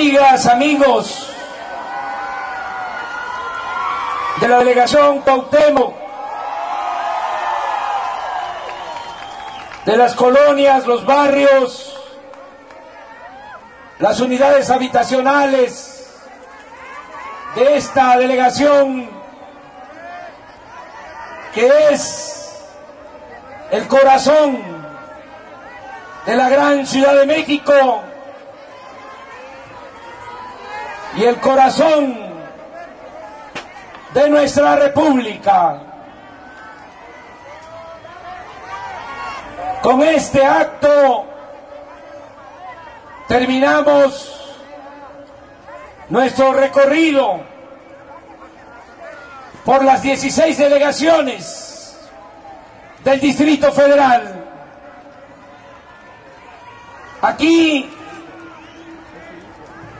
amigas, amigos de la delegación Cuauhtémoc, de las colonias, los barrios, las unidades habitacionales de esta delegación que es el corazón de la gran Ciudad de México y el corazón de nuestra República. Con este acto terminamos nuestro recorrido por las 16 delegaciones del Distrito Federal. Aquí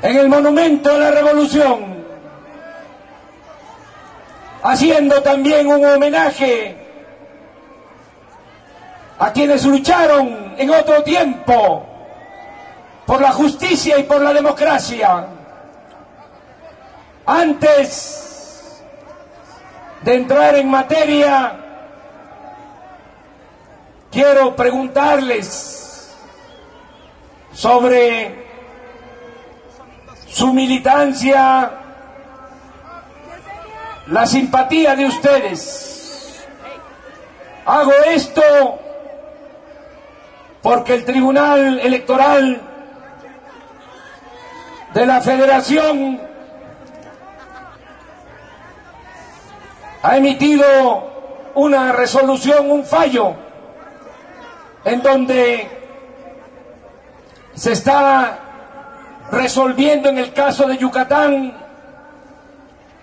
en el monumento a la revolución, haciendo también un homenaje a quienes lucharon en otro tiempo por la justicia y por la democracia. Antes de entrar en materia, quiero preguntarles sobre su militancia, la simpatía de ustedes. Hago esto porque el Tribunal Electoral de la Federación ha emitido una resolución, un fallo, en donde se está resolviendo en el caso de Yucatán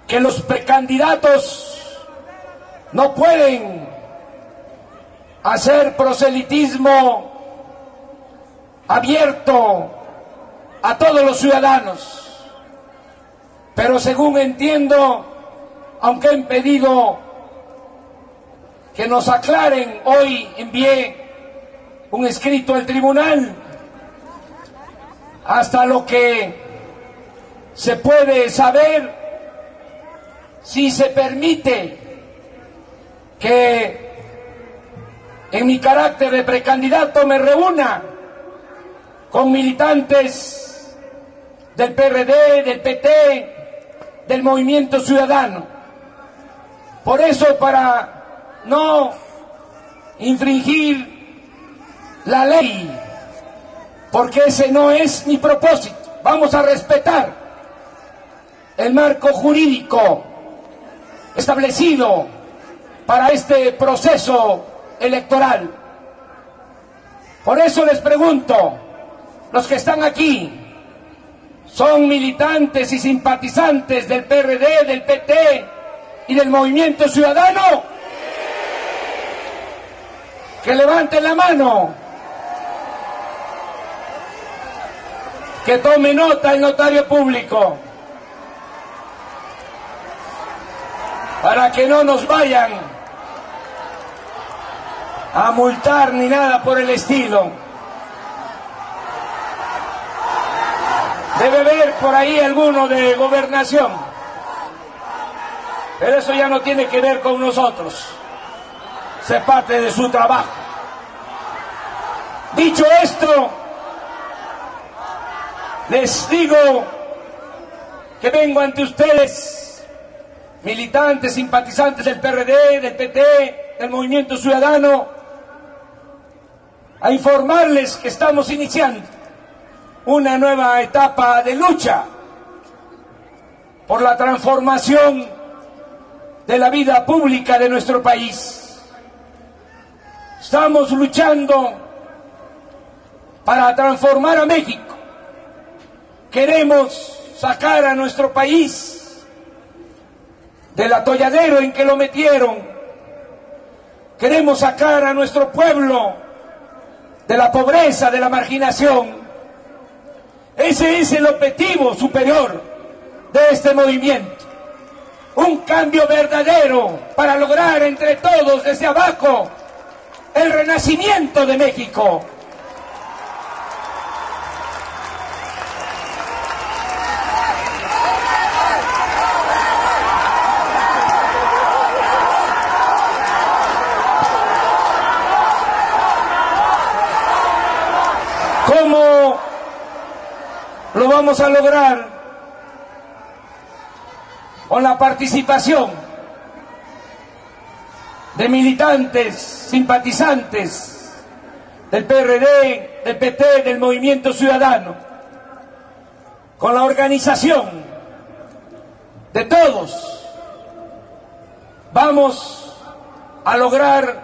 que los precandidatos no pueden hacer proselitismo abierto a todos los ciudadanos. Pero según entiendo, aunque han pedido que nos aclaren, hoy envié un escrito al tribunal hasta lo que se puede saber si se permite que en mi carácter de precandidato me reúna con militantes del PRD, del PT, del Movimiento Ciudadano. Por eso, para no infringir la ley, porque ese no es mi propósito. Vamos a respetar el marco jurídico establecido para este proceso electoral. Por eso les pregunto, los que están aquí, ¿son militantes y simpatizantes del PRD, del PT y del Movimiento Ciudadano? Que levanten la mano. Que tome nota el notario público. Para que no nos vayan a multar ni nada por el estilo. Debe haber por ahí alguno de gobernación. Pero eso ya no tiene que ver con nosotros. Se parte de su trabajo. Dicho esto, les digo que vengo ante ustedes, militantes, simpatizantes del PRD, del PT, del Movimiento Ciudadano, a informarles que estamos iniciando una nueva etapa de lucha por la transformación de la vida pública de nuestro país. Estamos luchando para transformar a México Queremos sacar a nuestro país del atolladero en que lo metieron. Queremos sacar a nuestro pueblo de la pobreza, de la marginación. Ese es el objetivo superior de este movimiento. Un cambio verdadero para lograr entre todos desde abajo el renacimiento de México. Vamos a lograr con la participación de militantes, simpatizantes del PRD, del PT, del Movimiento Ciudadano, con la organización de todos, vamos a lograr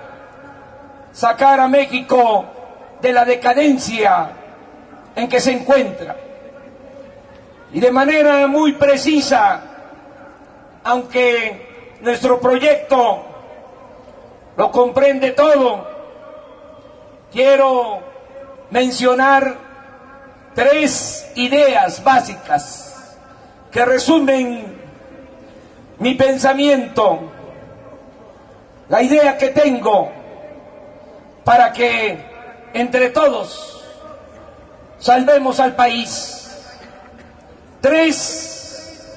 sacar a México de la decadencia en que se encuentra. Y de manera muy precisa, aunque nuestro proyecto lo comprende todo, quiero mencionar tres ideas básicas que resumen mi pensamiento, la idea que tengo para que entre todos salvemos al país. Tres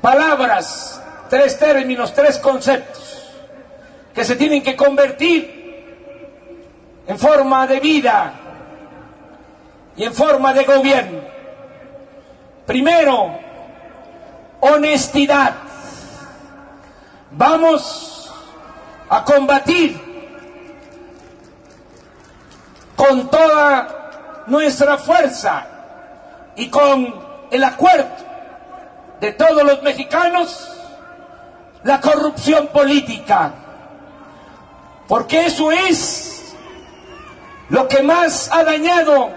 palabras, tres términos, tres conceptos que se tienen que convertir en forma de vida y en forma de gobierno. Primero, honestidad. Vamos a combatir con toda nuestra fuerza y con el acuerdo de todos los mexicanos la corrupción política, porque eso es lo que más ha dañado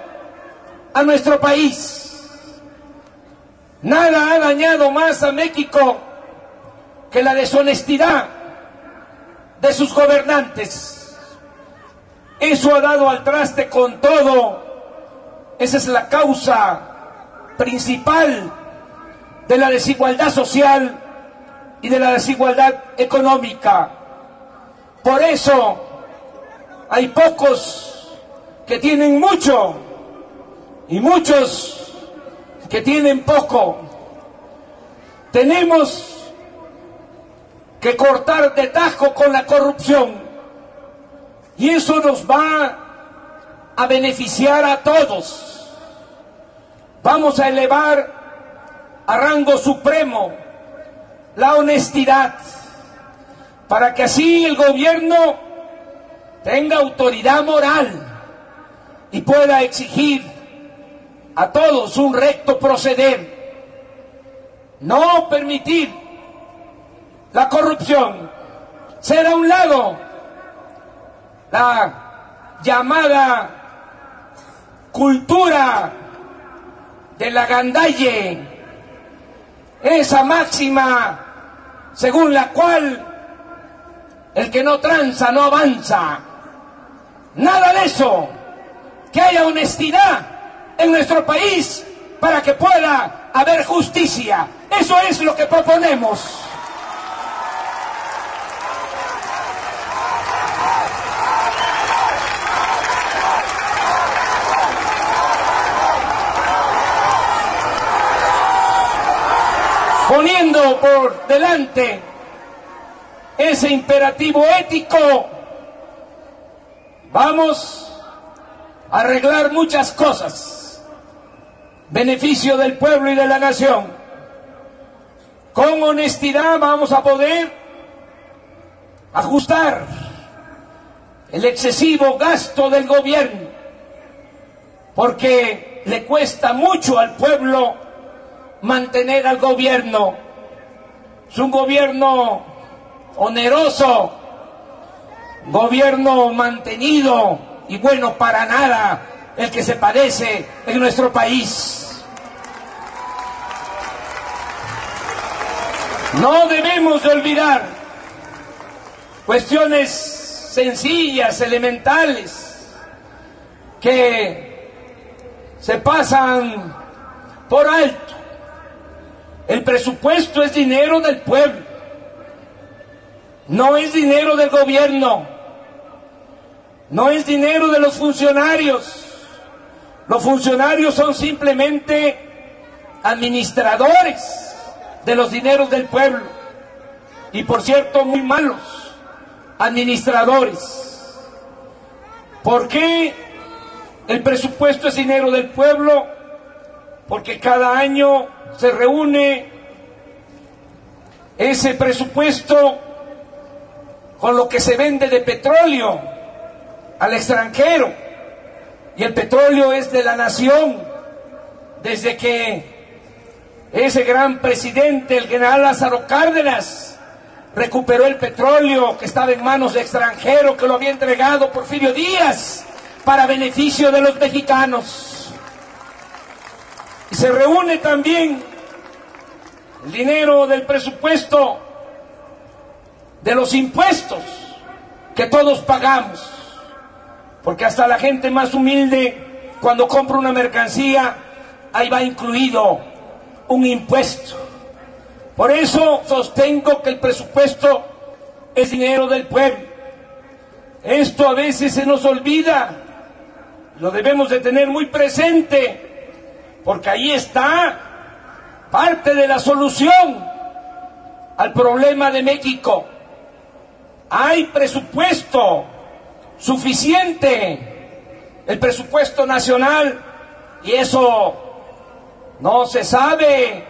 a nuestro país. Nada ha dañado más a México que la deshonestidad de sus gobernantes. Eso ha dado al traste con todo. Esa es la causa principal de la desigualdad social y de la desigualdad económica. Por eso hay pocos que tienen mucho y muchos que tienen poco. Tenemos que cortar de tajo con la corrupción. Y eso nos va a beneficiar a todos. Vamos a elevar a rango supremo la honestidad para que así el gobierno tenga autoridad moral y pueda exigir a todos un recto proceder. No permitir la corrupción, ser a un lado la llamada cultura de la gandalle, esa máxima según la cual el que no tranza no avanza. Nada de eso. Que haya honestidad en nuestro país para que pueda haber justicia. Eso es lo que proponemos. Poniendo por delante ese imperativo ético, vamos a arreglar muchas cosas, beneficio del pueblo y de la nación. Con honestidad vamos a poder ajustar el excesivo gasto del gobierno, porque le cuesta mucho al pueblo mantener al gobierno. Es un gobierno oneroso, gobierno mantenido y bueno para nada el que se padece en nuestro país. No debemos de olvidar cuestiones sencillas, elementales, que se pasan por alto. El presupuesto es dinero del pueblo, no es dinero del gobierno, no es dinero de los funcionarios. Los funcionarios son simplemente administradores de los dineros del pueblo y por cierto muy malos administradores. ¿Por qué el presupuesto es dinero del pueblo? Porque cada año se reúne ese presupuesto con lo que se vende de petróleo al extranjero. Y el petróleo es de la nación desde que ese gran presidente, el general Lázaro Cárdenas, recuperó el petróleo que estaba en manos de extranjero, que lo había entregado Porfirio Díaz para beneficio de los mexicanos. Se reúne también el dinero del presupuesto de los impuestos que todos pagamos, porque hasta la gente más humilde, cuando compra una mercancía, ahí va incluido un impuesto. Por eso sostengo que el presupuesto es dinero del pueblo. Esto a veces se nos olvida, lo debemos de tener muy presente, porque ahí está parte de la solución al problema de México. Hay presupuesto suficiente, el presupuesto nacional, y eso no se sabe,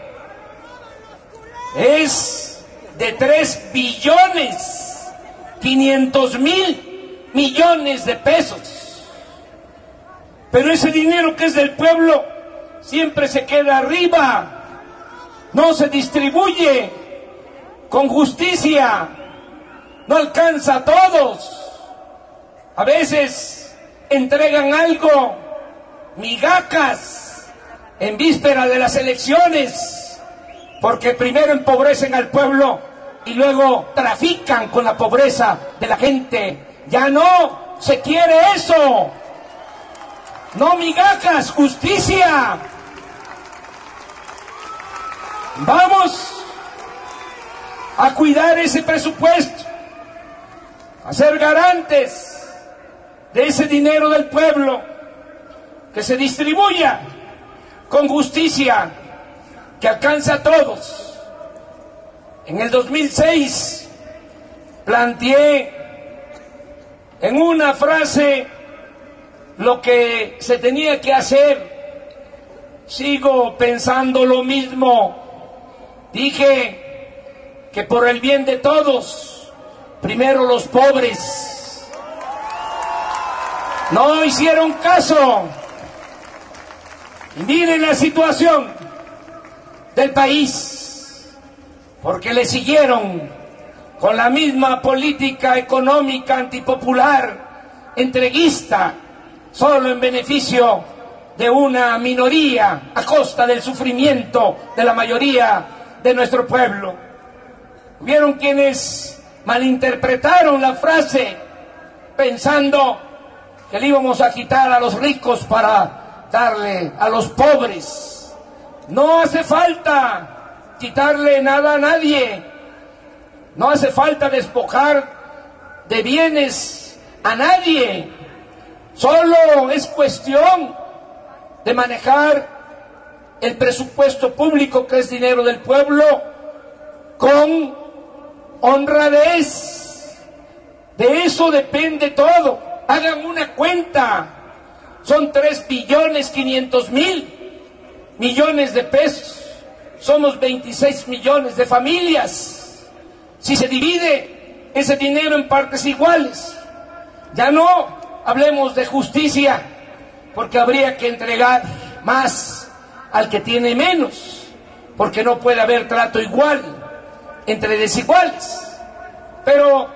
es de 3 billones 500 mil millones de pesos. Pero ese dinero que es del pueblo siempre se queda arriba no se distribuye con justicia, no alcanza a todos. A veces entregan algo, migacas, en víspera de las elecciones, porque primero empobrecen al pueblo y luego trafican con la pobreza de la gente. Ya no se quiere eso. No migajas, justicia. Vamos a cuidar ese presupuesto, a ser garantes de ese dinero del pueblo, que se distribuya con justicia, que alcance a todos. En el 2006 planteé en una frase lo que se tenía que hacer. Sigo pensando lo mismo Dije que por el bien de todos, primero los pobres. No hicieron caso. Miren la situación del país, porque le siguieron con la misma política económica antipopular, entreguista, solo en beneficio de una minoría a costa del sufrimiento de la mayoría de nuestro pueblo. Hubieron quienes malinterpretaron la frase pensando que le íbamos a quitar a los ricos para darle a los pobres. No hace falta quitarle nada a nadie. No hace falta despojar de bienes a nadie. Solo es cuestión de manejar el presupuesto público, que es dinero del pueblo, con honradez. De eso depende todo. Hagan una cuenta. Son 3 billones 500 mil millones de pesos. Somos 26 millones de familias. Si se divide ese dinero en partes iguales, ya no hablemos de justicia, porque habría que entregar más al que tiene menos, porque no puede haber trato igual entre desiguales. Pero